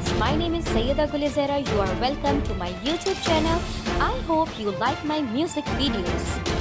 friends, my name is Syeda Gule Zehra. You are welcome to my YouTube channel. I hope you like my music videos.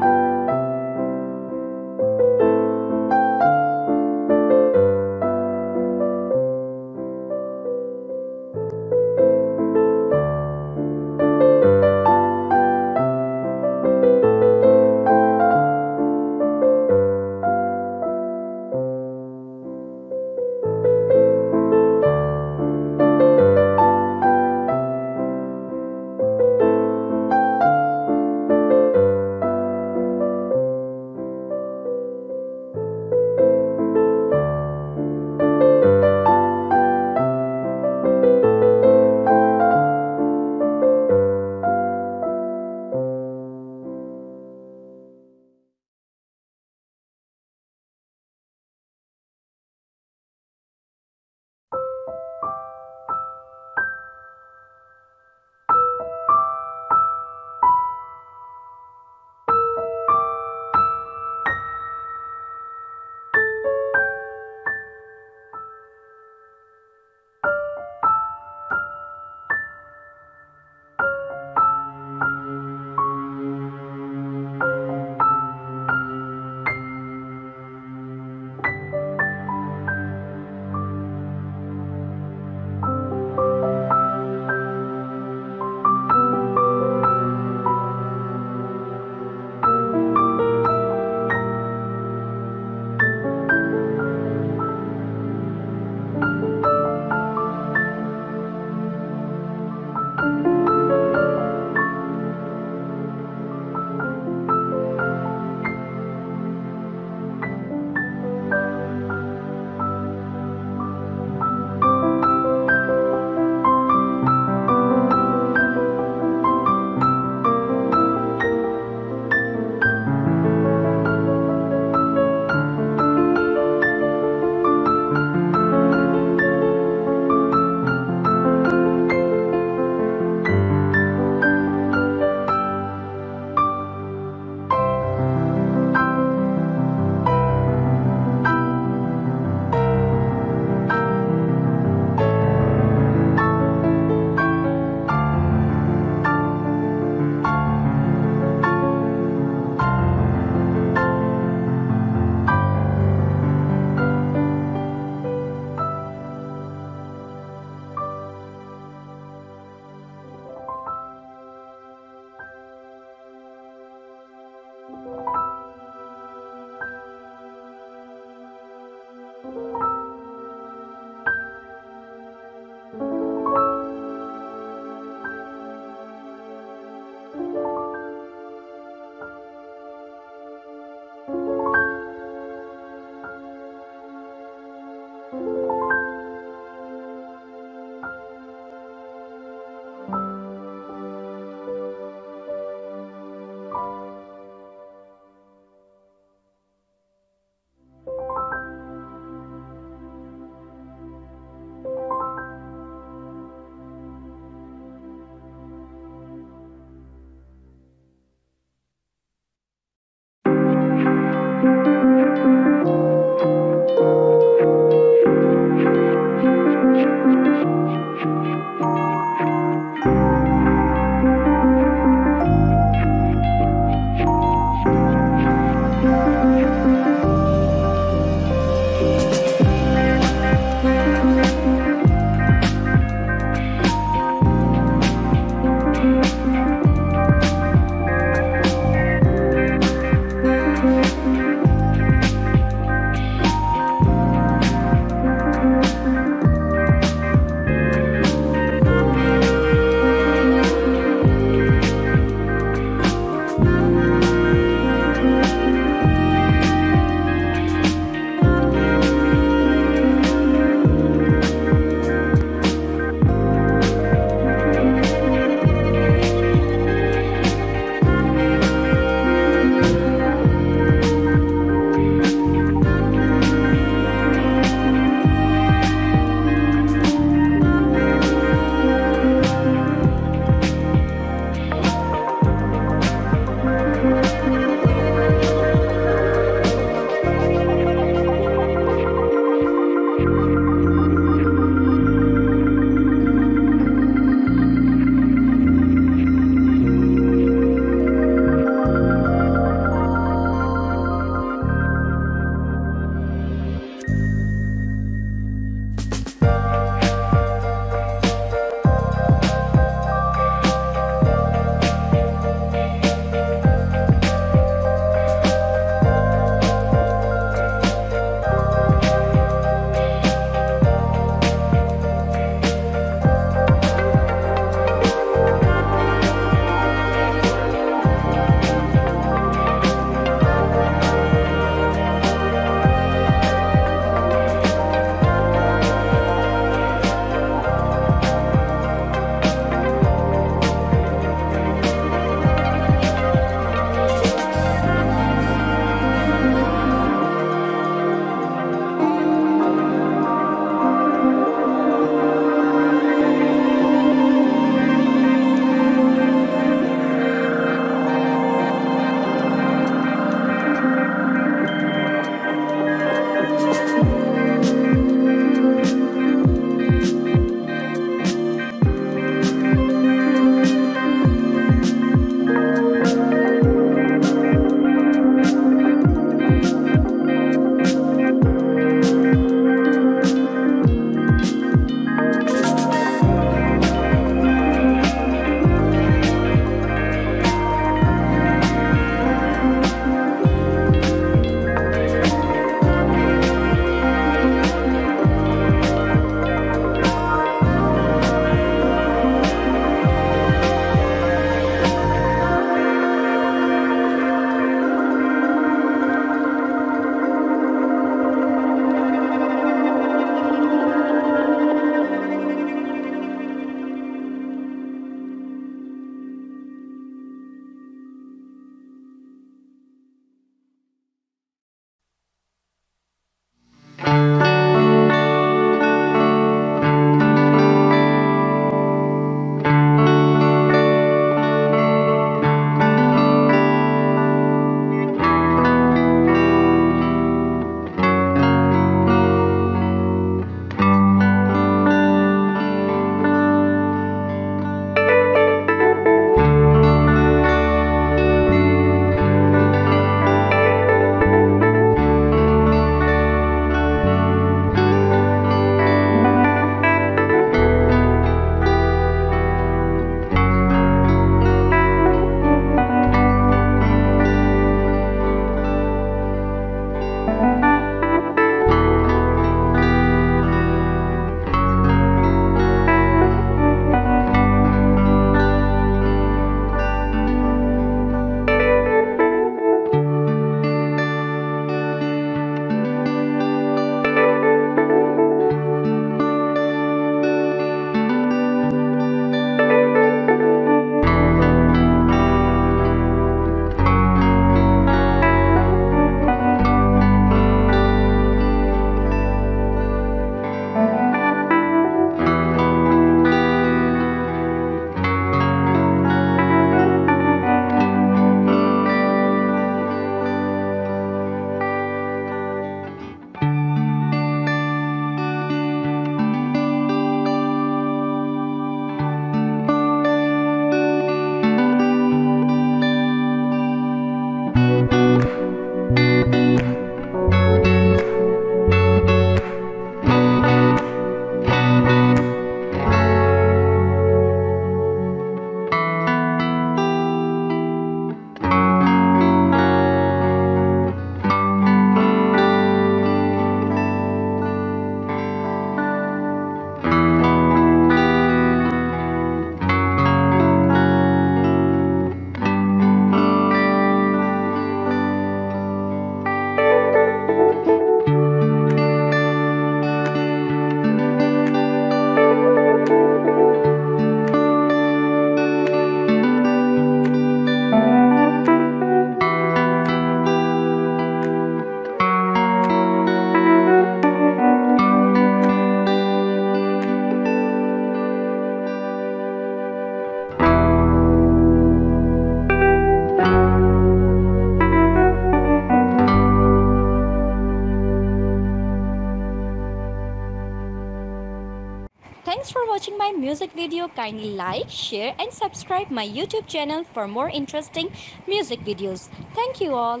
Video. Kindly like, share and subscribe my YouTube channel for more interesting music videos. Thank you all.